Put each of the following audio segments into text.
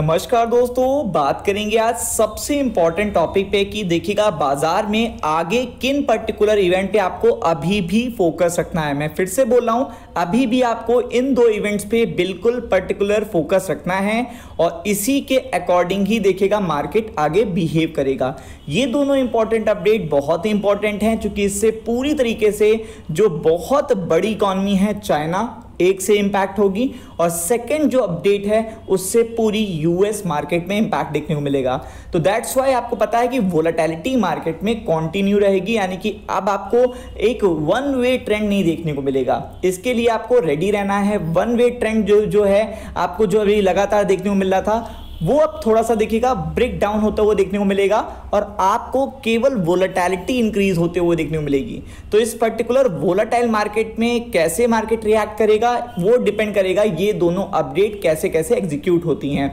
नमस्कार दोस्तों, बात करेंगे आज सबसे इंपॉर्टेंट टॉपिक पे कि देखिएगा, बाज़ार में आगे किन पर्टिकुलर इवेंट पे आपको अभी भी फोकस रखना है। मैं फिर से बोल रहा हूँ, अभी भी आपको इन दो इवेंट्स पे बिल्कुल पर्टिकुलर फोकस रखना है और इसी के अकॉर्डिंग ही देखिएगा मार्केट आगे बिहेव करेगा। ये दोनों इंपॉर्टेंट अपडेट बहुत ही इंपॉर्टेंट हैं, क्योंकि इससे पूरी तरीके से जो बहुत बड़ी इकॉनमी है चाइना एक से इंपैक्ट होगी और सेकेंड जो अपडेट है, उससे पूरी यूएस मार्केट में इंपैक्ट देखने को मिलेगा। तो दैट्स वाई आपको पता है कि वोलाटैलिटी मार्केट में कंटिन्यू रहेगी, यानी कि अब आपको एक वन वे ट्रेंड नहीं देखने को मिलेगा। इसके लिए आपको रेडी रहना है। वन वे ट्रेंड जो जो है, आपको जो अभी लगातार देखने को मिल रहा था वो अब थोड़ा सा देखिएगा ब्रेक डाउन होता हुआ देखने को मिलेगा और आपको केवल वोलेटिलिटी इंक्रीज होते हुए देखने को मिलेगी। तो इस पर्टिकुलर वोलाटाइल मार्केट में कैसे मार्केट रिएक्ट करेगा, वो डिपेंड करेगा ये दोनों अपडेट कैसे कैसे एग्जीक्यूट होती हैं।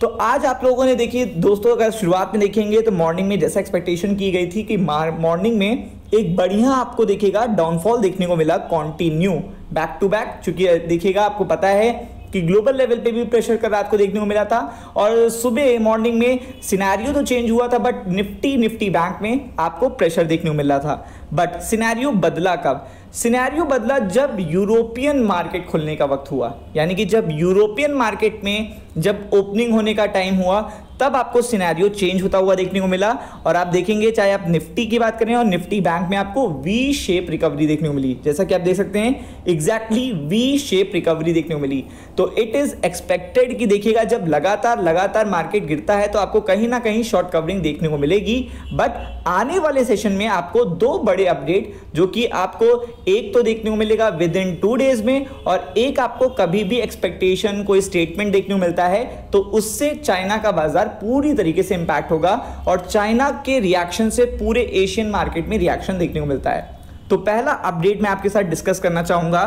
तो आज आप लोगों ने देखिए, दोस्तों अगर शुरुआत में देखेंगे तो मॉर्निंग में जैसा एक्सपेक्टेशन की गई थी कि मॉर्निंग में एक बढ़िया आपको देखेगा डाउनफॉल देखने को मिला कॉन्टिन्यू बैक टू बैक चूँकि देखिएगा आपको पता है कि ग्लोबल लेवल पे भी प्रेशर का रात को देखने को मिला था और सुबह मॉर्निंग में सिनेरियो तो चेंज हुआ था बट निफ्टी निफ्टी बैंक में आपको प्रेशर देखने को मिला था। बट सिनेरियो बदला कब? सिनेरियो बदला जब यूरोपियन मार्केट खुलने का वक्त हुआ। यानी कि जब यूरोपियन मार्केट में जब ओपनिंग होने का टाइम हुआ तब आपको सिनेरियो चेंज होता हुआ देखने को मिला और आप देखेंगे, चाहे आप निफ्टी की बात करें और निफ्टी बैंक में आपको वी शेप रिकवरी देखने को मिली। जैसा कि आप देख सकते हैं एग्जैक्टली वी शेप रिकवरी देखने को मिली। तो इट इज़ एक्सपेक्टेड कि देखिएगा, जब लगातार लगातार मार्केट गिरता है तो आपको कहीं ना कहीं शॉर्ट कवरिंग देखने को मिलेगी। बट आने वाले सेशन में आपको दो बड़े अपडेट जो कि आपको एक तो देखने को मिलेगा विद इन टू डेज़ में और एक आपको कभी भी एक्सपेक्टेशन कोई स्टेटमेंट देखने को मिलता है तो उससे चाइना का बाज़ार पूरी तरीके से इंपैक्ट होगा और चाइना के रिएक्शन से पूरे एशियन मार्केट में रिएक्शन देखने को मिलता है। तो पहला अपडेट मैं आपके साथ डिस्कस करना चाहूँगा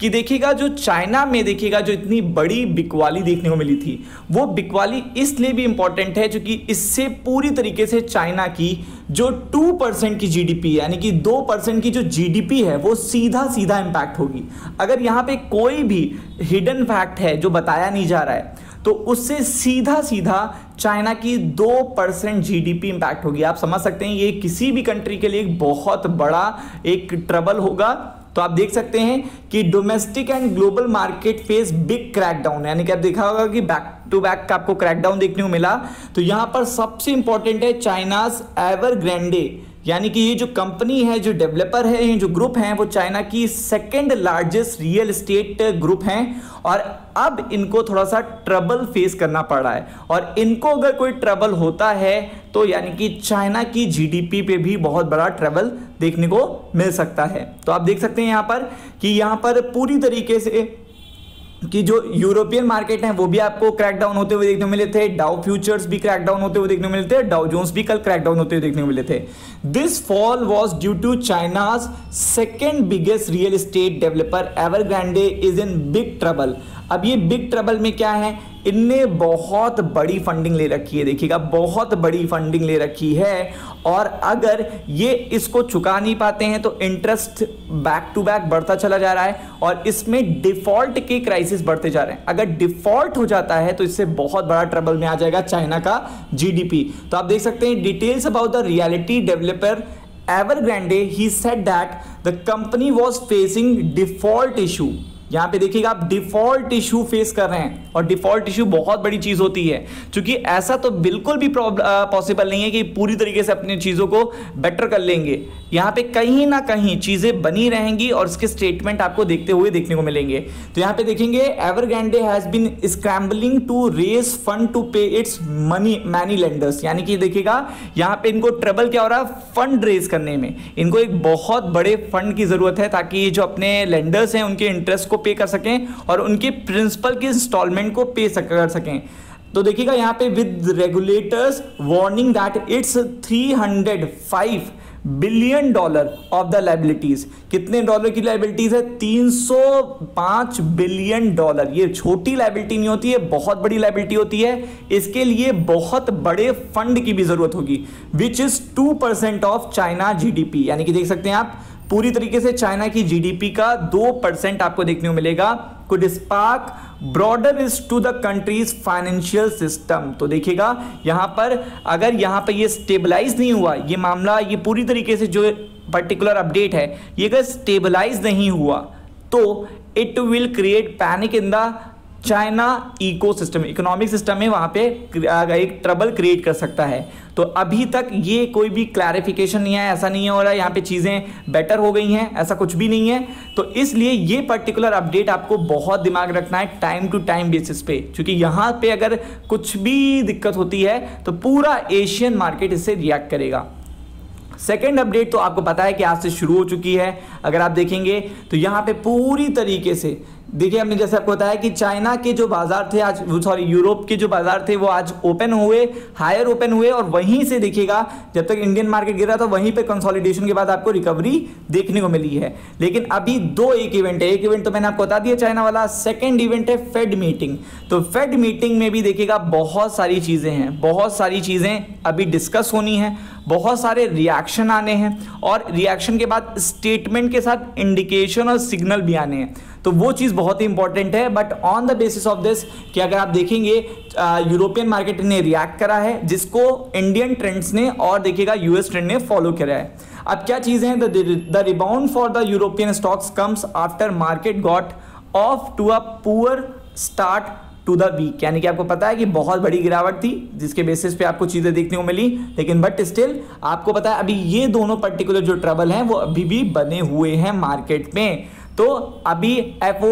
कि देखिएगा, जो चाइना में देखिएगा, जो इतनी बड़ी बिकवाली देखने को मिली थी, वो बिकवाली इसलिए भी इंपॉर्टेंट है क्योंकि इससे पूरी तरीके से चाइना की जो टू परसेंट की जीडीपी यानी कि दो परसेंट की जो जीडीपी है, वो सीधा सीधा इंपैक्ट होगी। अगर यहाँ पे कोई भी हिडन फैक्ट है जो बताया नहीं जा रहा है तो उससे सीधा सीधा चाइना की दो परसेंट जीडीपी इंपैक्ट होगी। आप समझ सकते हैं, ये किसी भी कंट्री के लिए एक बहुत बड़ा एक ट्रबल होगा। तो आप देख सकते हैं कि domestic and global market face big crackdown यानी कि आप देखा होगा कि बैक टू बैक का आपको क्रैकडाउन देखने को मिला। तो यहाँ पर सबसे इंपॉर्टेंट है चाइनाज एवर ग्रैंडे यानी कि ये जो कंपनी है, जो डेवलपर है, ये जो ग्रुप है, वो चाइना की second largest real estate group हैं और अब इनको थोड़ा सा ट्रबल फेस करना पड़ रहा है। और इनको अगर कोई ट्रबल होता है तो यानी कि चाइना की जीडीपी पे भी बहुत बड़ा ट्रबल देखने को मिल सकता है। तो आप देख सकते हैं यहाँ पर कि यहाँ पर पूरी तरीके से कि जो यूरोपियन मार्केट है, वो भी आपको क्रैकडाउन होते हुए देखने मिले थे। डाउ फ्यूचर्स भी क्रैकडाउन होते हुए देखने को मिले थे। डाउ जोन्स भी कल क्रैकडाउन होते हुए देखने को मिले थे। This fall was due to China's second biggest real estate developer Evergrande is in big trouble अब ये बिग ट्रबल में क्या है? इनने बहुत बड़ी फंडिंग ले रखी है, देखिएगा, बहुत बड़ी फंडिंग ले रखी है। और अगर ये इसको चुका नहीं पाते हैं तो इंटरेस्ट बैक टू बैक बढ़ता चला जा रहा है और इसमें डिफ़ॉल्ट के क्राइसिस बढ़ते जा रहे हैं। अगर डिफ़ॉल्ट हो जाता है तो इससे बहुत बड़ा ट्रबल में आ जाएगा चाइना का जीडीपी तो आप देख सकते हैं details about the reality developer Evergrande he said that the company was facing default issue यहाँ पे देखिएगा आप डिफ़ॉल्ट इशू फेस कर रहे हैं। और डिफ़ॉल्ट इशू बहुत बड़ी चीज़ होती है। क्योंकि ऐसा तो बिल्कुल भी पॉसिबल नहीं है कि पूरी तरीके से अपनी चीज़ों को बेटर कर लेंगे। यहाँ पे कहीं ना कहीं चीज़ें बनी रहेंगी और इसके स्टेटमेंट आपको देखते हुए देखने को मिलेंगे। तो यहाँ पे देखेंगे Evergrande has been scrambling to raise fund to pay its money many lenders यानी कि देखिएगा, यहाँ पे इनको ट्रबल क्या हो रहा है? फंड रेज करने में। इनको एक बहुत बड़े फंड की ज़रूरत है ताकि जो अपने लेंडर्स हैं, उनके इंटरेस्ट को पे कर सकें और उनके प्रिंसिपल की इंस्टॉलमेंट को पे कर सकें। तो देखिएगा यहाँ पे with regulators warning that it's 305 billion dollar of the liabilities कितने डॉलर की लाइबिलिटीज है? 305 बिलियन डॉलर ये छोटी लाइबिलिटी नहीं होती है, बहुत बड़ी लाइबिलिटी होती है। इसके लिए बहुत बड़े फंड की भी ज़रूरत होगी which is two percent of China GDP यानी कि देख सकते हैं आप पूरी तरीके से चाइना की जीडीपी का दो परसेंट आपको देखने को मिलेगा। Could spark broader is to the country's financial system. तो देखिएगा, यहाँ पर अगर यहाँ पर ये स्टेबलाइज नहीं हुआ, ये मामला, ये पूरी तरीके से जो पर्टिकुलर अपडेट है, ये अगर स्टेबलाइज नहीं हुआ तो it will create panic in the China ecosystem, economic system में वहाँ पे एक ट्रबल क्रिएट कर सकता है। तो अभी तक ये कोई भी क्लैरिफिकेशन नहीं है ऐसा नहीं हो रहा है, यहाँ पे चीज़ें बेटर हो गई हैं, ऐसा कुछ भी नहीं है। तो इसलिए ये पर्टिकुलर अपडेट आपको बहुत दिमाग रखना है टाइम टू टाइम बेसिस पे। क्योंकि यहाँ पे अगर कुछ भी दिक्कत होती है तो पूरा एशियन मार्केट इससे रिएक्ट करेगा। सेकेंड अपडेट तो आपको पता है कि आज से शुरू हो चुकी है, अगर आप देखेंगे तो यहाँ पे पूरी तरीके से देखिए, हमने जैसे आपको बताया कि चाइना के जो बाज़ार थे आज सॉरी यूरोप के जो बाज़ार थे, वो आज ओपन हुए हायर ओपन हुए और वहीं से देखिएगा, जब तक इंडियन मार्केट गिरा था, वहीं पे कंसोलिडेशन के बाद आपको रिकवरी देखने को मिली है। लेकिन अभी दो एक इवेंट है। एक इवेंट तो मैंने आपको बता दिया चाइना वाला सेकेंड इवेंट है फेड मीटिंग तो फेड मीटिंग में भी देखिएगा, बहुत सारी चीज़ें हैं, बहुत सारी चीज़ें अभी डिस्कस होनी है, बहुत सारे रिएक्शन आने हैं और रिएक्शन के बाद स्टेटमेंट के साथ इंडिकेशन और सिग्नल भी आने हैं। तो वो चीज़ बहुत ही इंपॉर्टेंट है but on the basis of this कि अगर आप देखेंगे यूरोपियन मार्केट ने रिएक्ट करा है, जिसको इंडियन ट्रेंड्स ने और देखिएगा यूएस ट्रेंड ने फॉलो करा है। अब क्या चीज़ें हैं? The rebound for the European stocks comes after market got off to a poor start to the week यानी कि आपको पता है कि बहुत बड़ी गिरावट थी, जिसके बेसिस पे आपको चीज़ें देखने को मिली, लेकिन बट स्टिल आपको पता है, अभी ये दोनों पर्टिकुलर जो ट्रबल हैं, वो अभी भी बने हुए हैं मार्केट में। तो अभी एफ़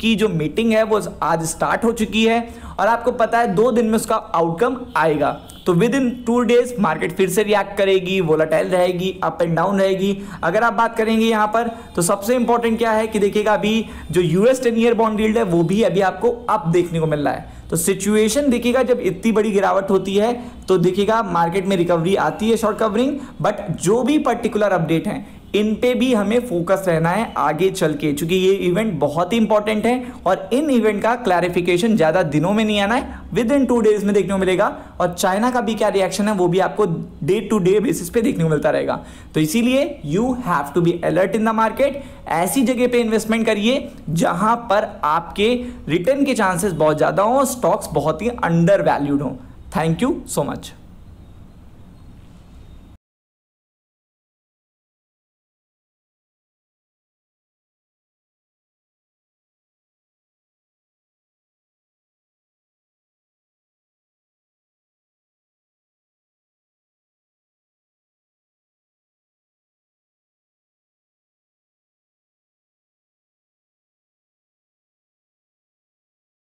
की जो मीटिंग है, वो आज स्टार्ट हो चुकी है और आपको पता है दो दिन में उसका आउटकम आएगा। तो within two days market फिर से रिएक्ट करेगी वोलाटाइल रहेगी अप एंड डाउन रहेगी। अगर आप बात करेंगे यहाँ पर तो सबसे इंपॉर्टेंट क्या है कि देखिएगा अभी जो US ten year bond yield है, वो भी अभी आपको अप देखने को मिल रहा है। तो सिचुएशन देखिएगा जब इतनी बड़ी गिरावट होती है तो देखिएगा मार्केट में रिकवरी आती है शॉर्ट कवरिंग बट जो भी पर्टिकुलर अपडेट है इन पे भी हमें फोकस रहना है, आगे चल के। क्योंकि ये इवेंट बहुत ही इंपॉर्टेंट है और इन इवेंट का क्लैरिफिकेशन ज़्यादा दिनों में नहीं आना है विद इन टू डेज़ में देखने को मिलेगा। और चाइना का भी क्या रिएक्शन है, वो भी आपको डे टू डे बेसिस पे देखने को मिलता रहेगा। तो इसीलिए you have to be alert in the market ऐसी जगह पे इन्वेस्टमेंट करिए जहाँ पर आपके रिटर्न के चांसेस बहुत ज़्यादा हो स्टॉक्स बहुत ही अंडर वैल्यूड हो। Thank you so much